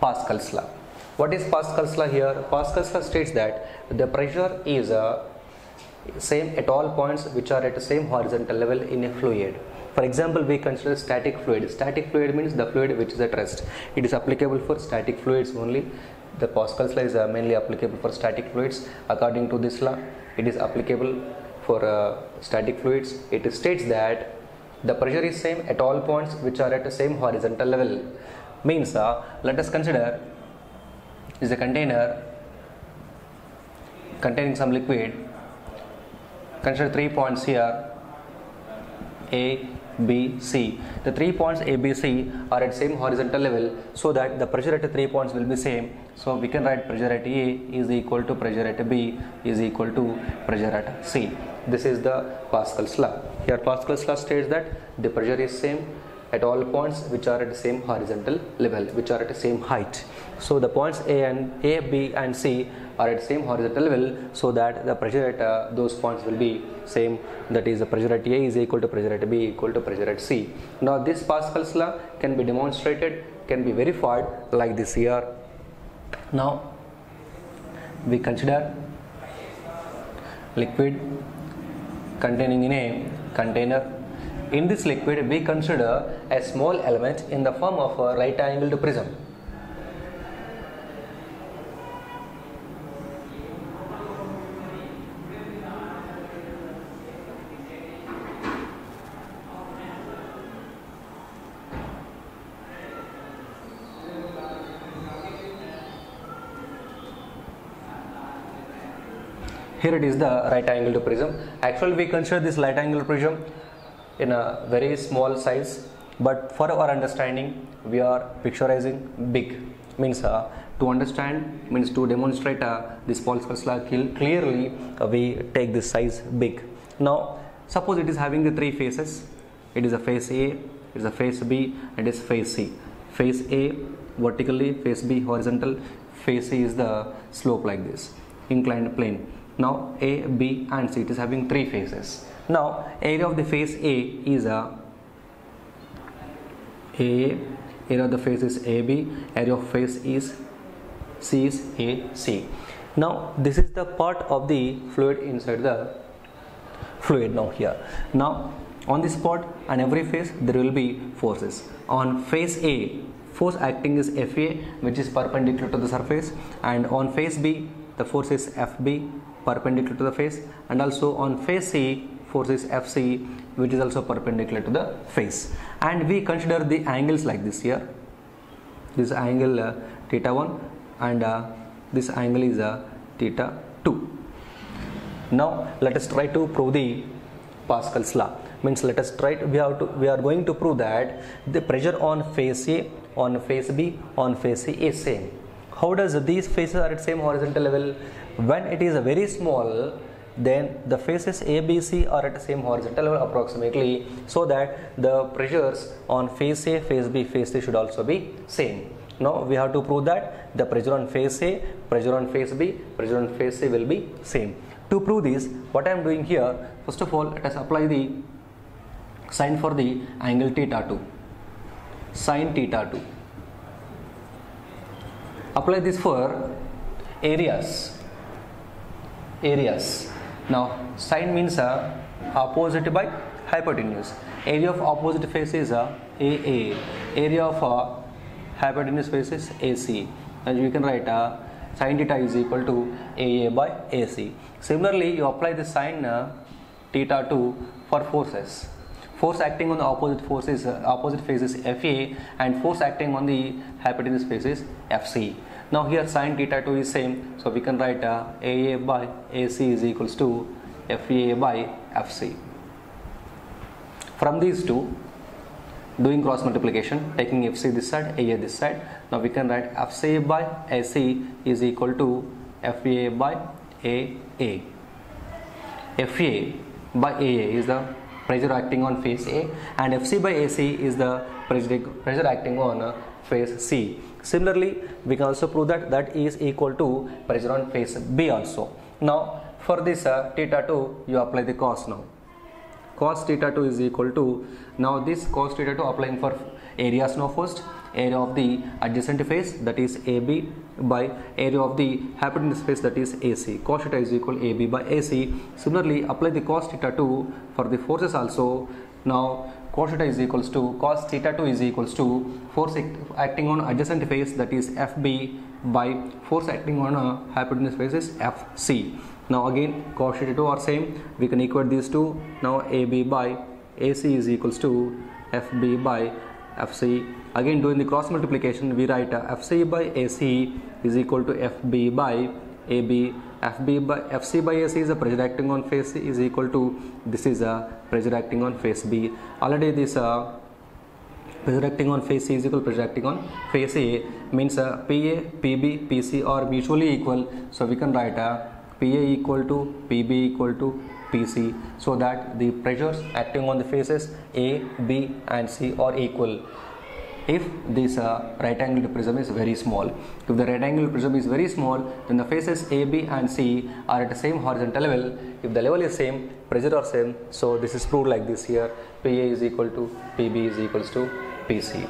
Pascal's law. What is Pascal's law here? Pascal's law states that the pressure is uh, same at all points which are at the same horizontal level in a fluid. For example, we consider static fluid. Static fluid means the fluid which is at rest. It is applicable for static fluids only. The Pascal's law is uh, mainly applicable for static fluids. According to this law, it is applicable for uh, static fluids. It states that the pressure is same at all points which are at the same horizontal level. Means, uh, let us consider is a container containing some liquid. Consider three points here A, B, C. The three points A, B, C are at same horizontal level so that the pressure at the three points will be same. So we can write pressure at A is equal to pressure at B is equal to pressure at C. This is the Pascal's law. Here Pascal's law states that the pressure is same at all points which are at the same horizontal level which are at the same height. So the points a and a b and c are at the same horizontal level so that the pressure at uh, those points will be same. That is the pressure at a is equal to pressure at b equal to pressure at c. Now this pascal's law can be demonstrated can be verified like this here. Now we consider liquid containing in a container in this liquid, we consider a small element in the form of a right angled prism. Here it is the right angled prism. Actually, we consider this right angled prism in a very small size but for our understanding we are picturizing big. Means uh, to understand means to demonstrate uh, this Pascal's law clearly uh, we take this size big. Now suppose it is having the three faces. It is a face A it is a face B and it is face C. Face A vertically face B horizontal. Face C is the slope like this inclined plane. Now A B and C it is having three faces now area of the face A is a A, area of the face is AB, area of face is C is AC. Now this is the part of the fluid inside the fluid now here. Now on this part and every face there will be forces. On face A force acting is FA which is perpendicular to the surface and on face B the force is FB perpendicular to the face and also on face C force is FC which is also perpendicular to the face. And we consider the angles like this here. This angle uh, theta 1 and uh, this angle is uh, theta 2 now let us try to prove the Pascal's law. Means let us try to, we have to we are going to prove that the pressure on face A on face B on face C is same. How does these faces are at same horizontal level? When it is a very small then the faces ABC are at the same horizontal level approximately so that the pressures on face A, face B, face C should also be same. Now we have to prove that the pressure on face A, pressure on face B, pressure on face C will be same. To prove this, what I am doing here, first of all, let us apply the sine for the angle theta 2. Sin theta 2. Apply this for areas. Areas now sine means uh, opposite by hypotenuse. Area of opposite face is uh, AA. Area of uh, hypotenuse face is AC. And you can write uh, sine theta is equal to AA by AC. Similarly, you apply the sine uh, theta 2 for forces. Force acting on the opposite forces, uh, opposite face is FA and force acting on the hypotenuse face is FC. Now here sine theta 2 is same so we can write uh, AA by AC is equals to FA by FC. From these two doing cross multiplication taking FC this side AA this side now we can write FC by AC is equal to FA by AA. FA by AA is the pressure acting on face A and FC by AC is the pressure, acting on uh, face C. Similarly, we can also prove that that is equal to pressure on face B also. Now, for this uh, theta 2, you apply the cos now. Cos theta 2 is equal to, now this cos theta 2 applying for areas now first area of the adjacent face that is AB by area of the hypotenuse face that is AC. Cos theta is equal AB by AC. Similarly, apply the cos theta 2 for the forces also. Now, cos theta is equals to cos theta 2 is equals to force acting on adjacent face that is FB by force acting on a hypotenuse face is FC. Now again cos theta 2 are same. We can equate these two. Now AB by AC is equals to FB by FC. Again doing the cross multiplication we write uh, FC by AC is equal to FB by AB. FB by FC by AC is a pressure acting on face C is equal to this is a pressure acting on face B. Already this uh, pressure acting on face C is equal pressure acting on face A means uh, PA, PB, PC are mutually equal. So we can write uh, PA equal to PB equal to PC so that the pressures acting on the faces A, B and C are equal if this uh, right angled prism is very small. If the right angled prism is very small then the faces A, B and C are at the same horizontal level. If the level is same, pressure are same. So this is proved like this here. PA is equal to PB is equals to PC.